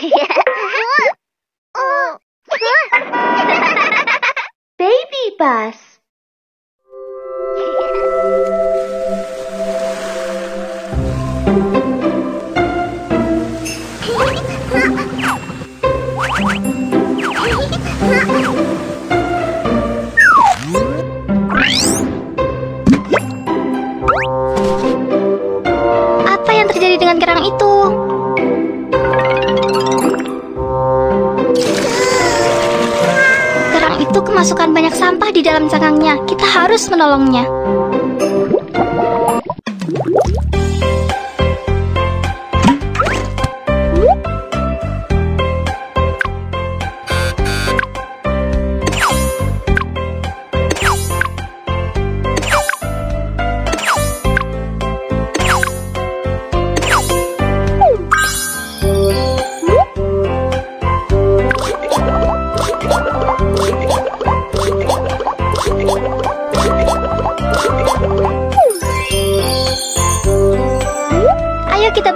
Baby bus. Banyak sampah di dalam cangkangnya. Kita harus menolongnya.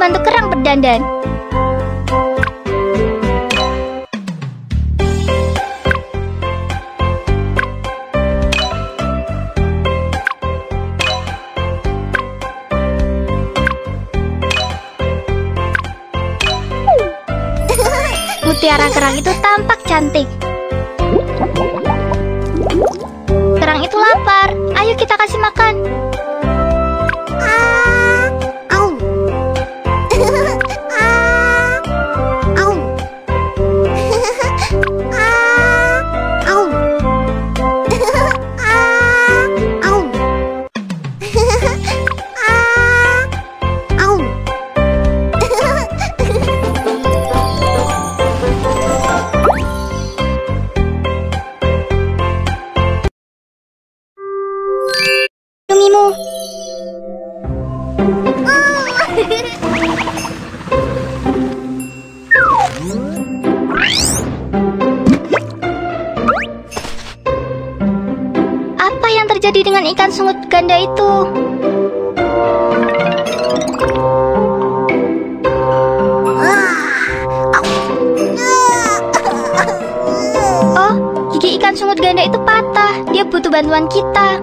Bantu kerang berdandan. Mutiara kerang itu tampak cantik. Kerang itu lapar. Ayo kita kasih makan. Apa yang terjadi dengan ikan sungut ganda itu? Oh, gigi ikan sungut ganda itu patah. Dia butuh bantuan kita.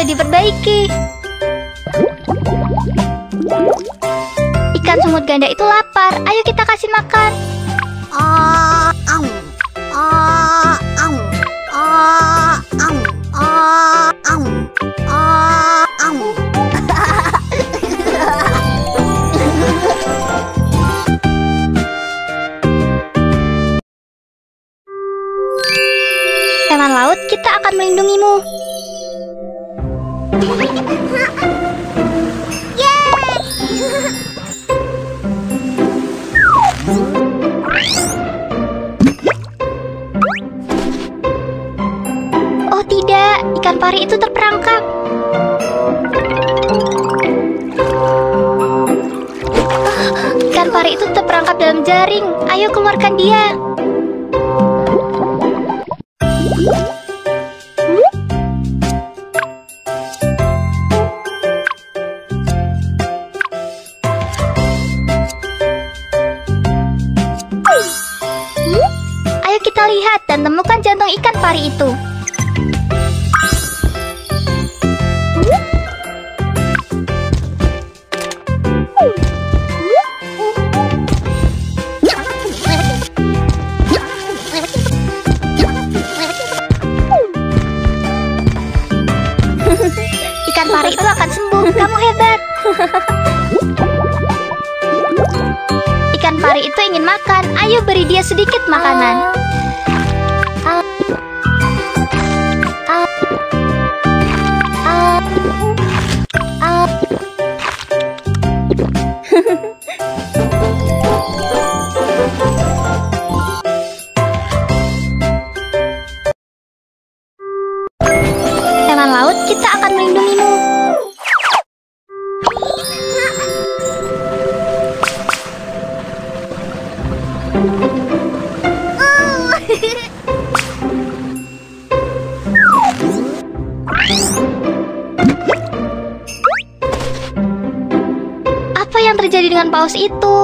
sudah diperbaiki. Ikan sungut ganda itu lapar. Ayo kita kasih makan. Hewan laut, kita akan melindungimu. Oh tidak, ikan pari itu terperangkap. Ikan pari itu terperangkap dalam jaring. Ayo keluarkan dia. lihat dan temukan jantung ikan pari itu. Ikan pari itu akan sembuh. Kamu hebat. Ikan pari itu ingin makan. Ayo beri dia sedikit makanan. Terjadi dengan paus itu?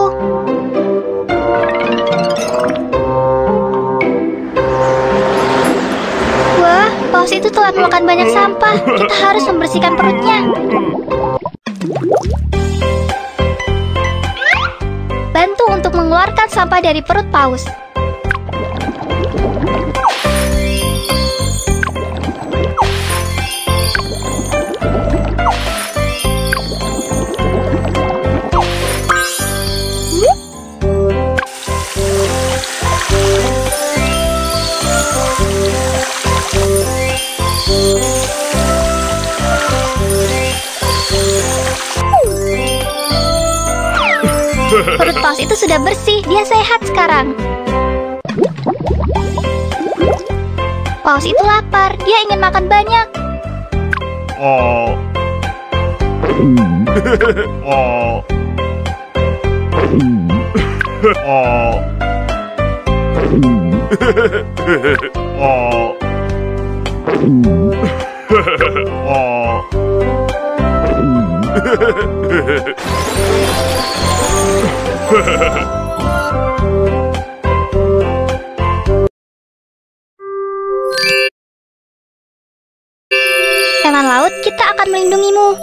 Wah, paus itu telah memakan banyak sampah. Kita harus membersihkan perutnya. Bantu untuk mengeluarkan sampah dari perut paus. Sudah bersih, dia sehat sekarang. Paus itu lapar, dia ingin makan banyak. Oh. oh. oh. oh. Hewan laut, kita akan melindungimu.